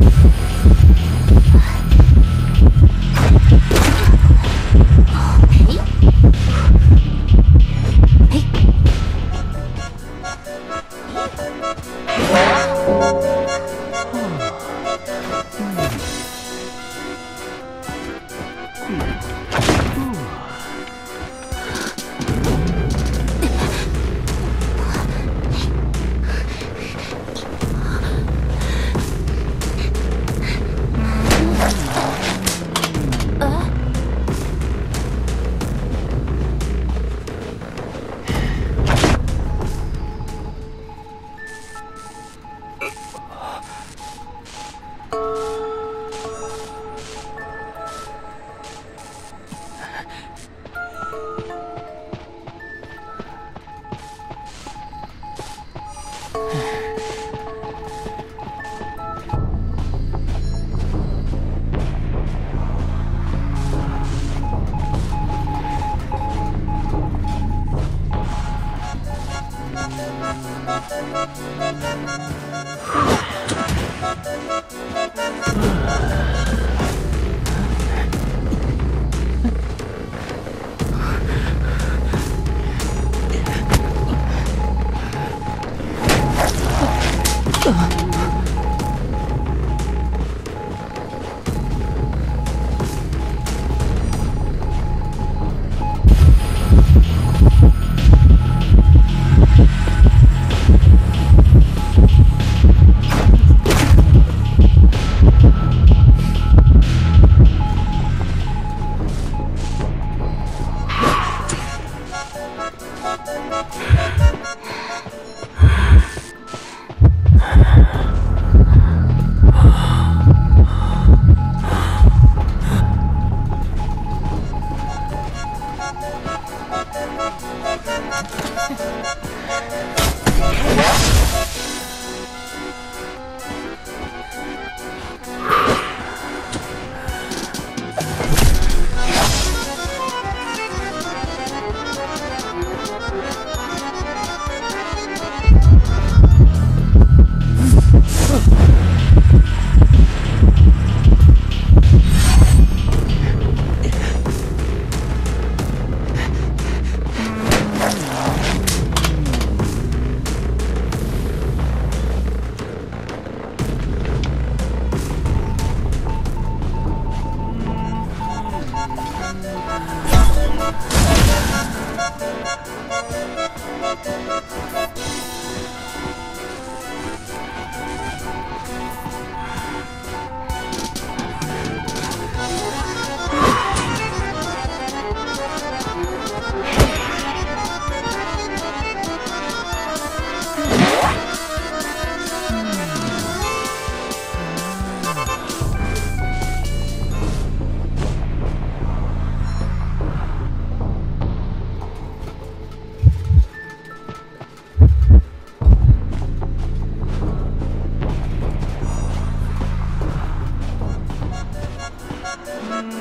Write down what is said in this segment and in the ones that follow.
Oh. Thank you. Ha ha ha!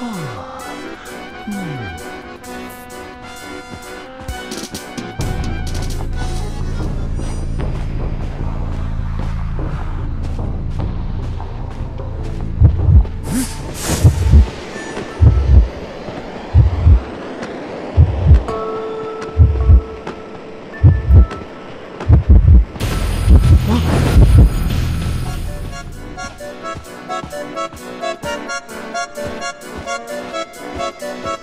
あっ Thank you.